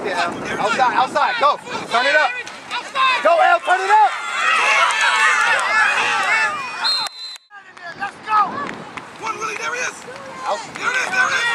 Right there, Outside, outside, go. Turn it up. Go, Al, turn it up. Let's go! One Willie, there he is! There it is, there it is!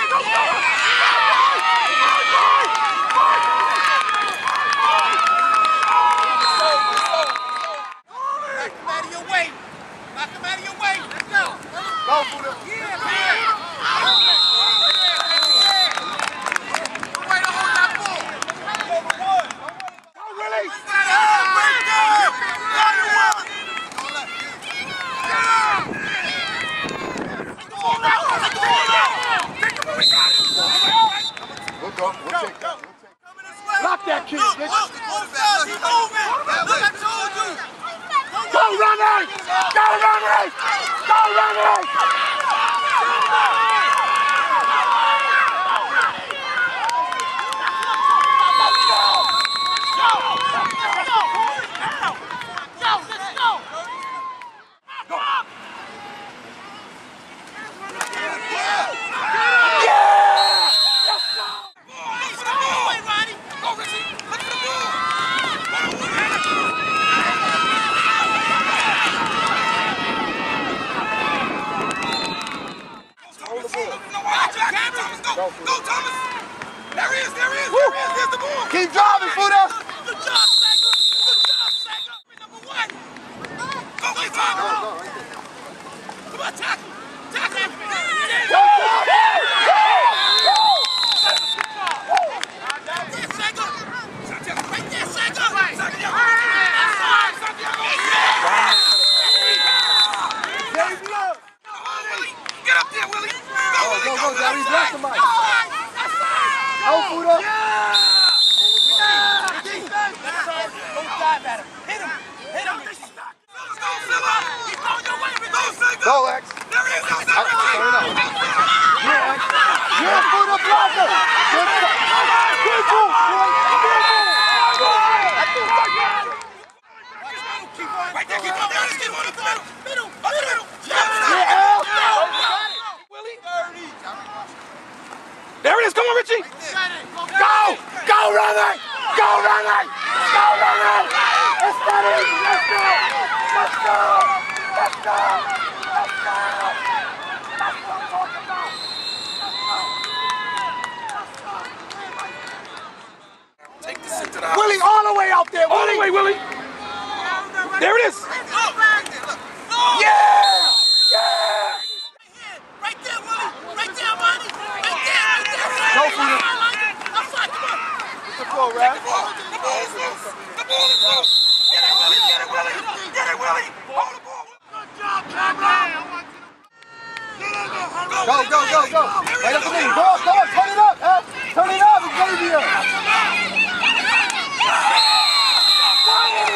Go, Lex. There he is, outside, Out. right Turn it there! up. Yeah, Lex. Yeah, Buddha, blocker. Good stuff. Good move, boy. Good move. Right there, keep on there, keep on the middle! Middle, up the middle! Yeah, Al. Willie! There it is. Come on, Richie. Go! Go, Ronnie! Go, Ronnie! Go, Ronnie! Let's get it! Let's go! Let's go! Let's go! Let's go! That's what I'm talking about! Take this into the house. Willie, all the way out there, Willie! All the way, Willie! There it is! Yeah! Yeah! Right there, Willie! Right there, Monty! Right there, right there! Go for it. Outside, come on! It's the floor, Rap. The ball is loose! The ball is loose! Get it, Willie! Get it, Willie! Get it, Willie! Hold the ball! Go, go, go, go! Right up the knee. Go up, go up, turn it up, Al! Turn it up, Xavier!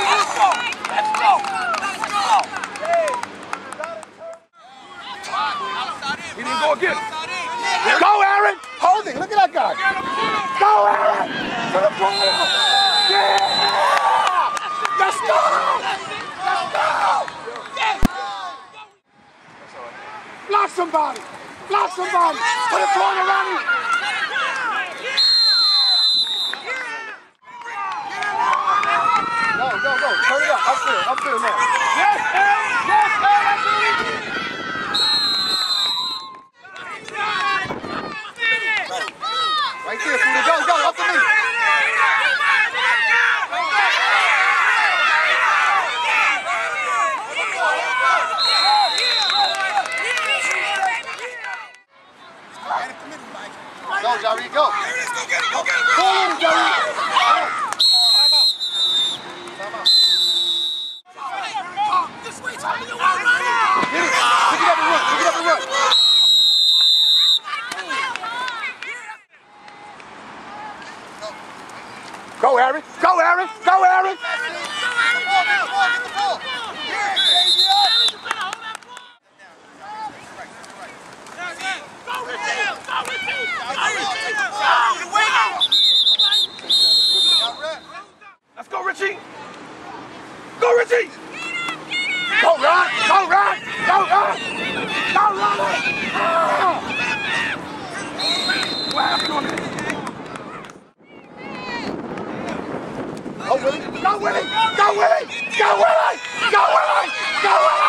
Let's go! Let's go! Let's go! He didn't go again. Go, Aaron! Hold it, look at that guy! Go, Aaron! Yeah! Let's go! Let's go! Block somebody! Block somebody! Put a corner around him! Go, go, go. Turn it up. Upfield, upfield now. Yes, Al! Yes, Al! Right there, Fuda. Go, go, up the knee. Go, Jerry, go. There it is! Go get it! Go get it! Pull in, Jerry. Time out. This way, Tommy! You want money? Get it. Pick it up and run. Pick it up and run. Go, Aaron. Go, Aaron. Go, Aaron. Go, Richie! Go, Richie! Go, Ron! Go, Ron! Go, Ron! Go, Ron! Ah! What happened on this? Go, Willie! Go, Willie! Go, Willie! Go, Willie! Go, Willie! Go, Willie!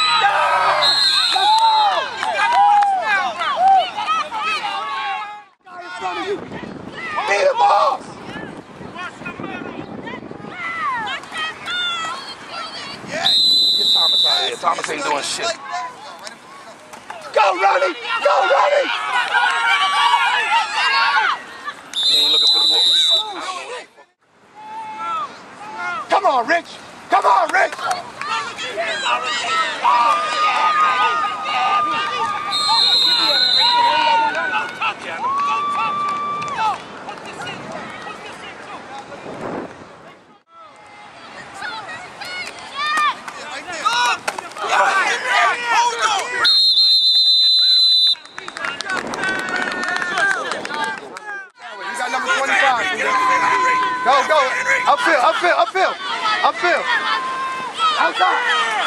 Alta!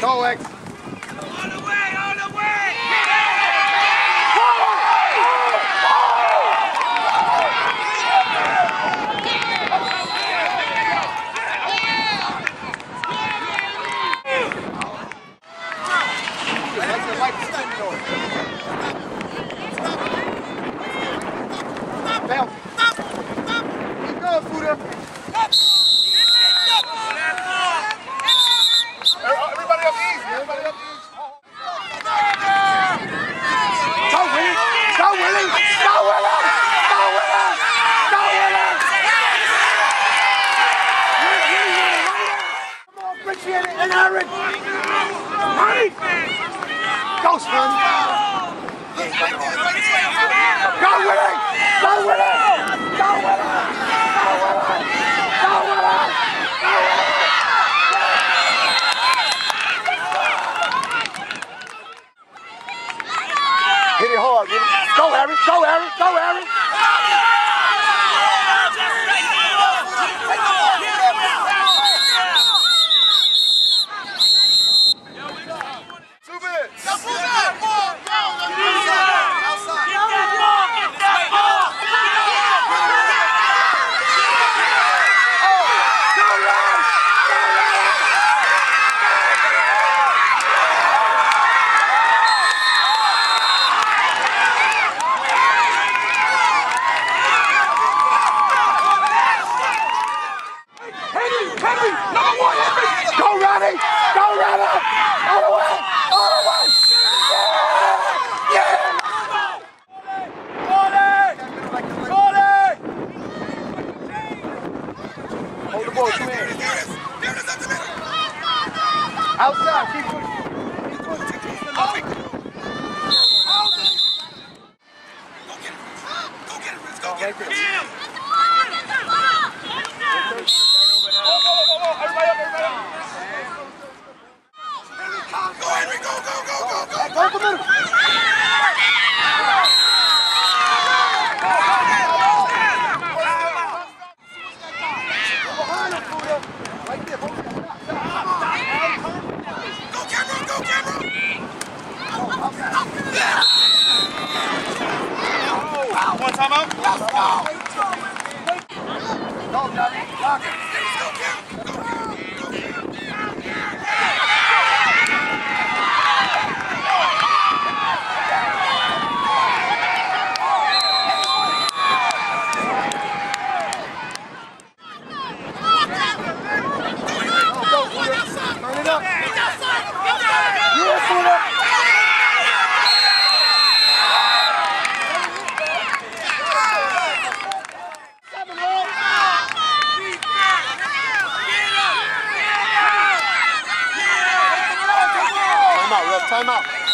Go, X. Go, Aaron. Go, Aaron. Henry, Henry, number one, Henry. Go, Ronnie. Go, Ronnie. All the way. All the way. Yeah. Yeah. Hold the ball, two hands. Outside, keep pushing. Keep pushing. Go get it. Go, Henry, go, go, go, go, go. Go for the middle. Behind him, Buddha. Right there, hold it. Go, Cameron, go, Cameron. One time out. Go, Johnny. Lock it. Go, go, Buddha. Turn it up. Yeah, Buddha. Seven, Lord. Time out, ref. Time out.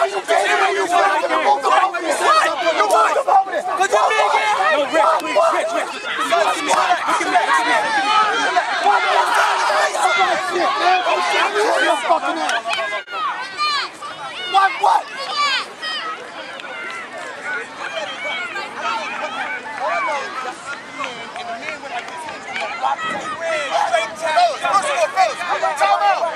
now you can't to move. You me What, what? Straight time. First of all.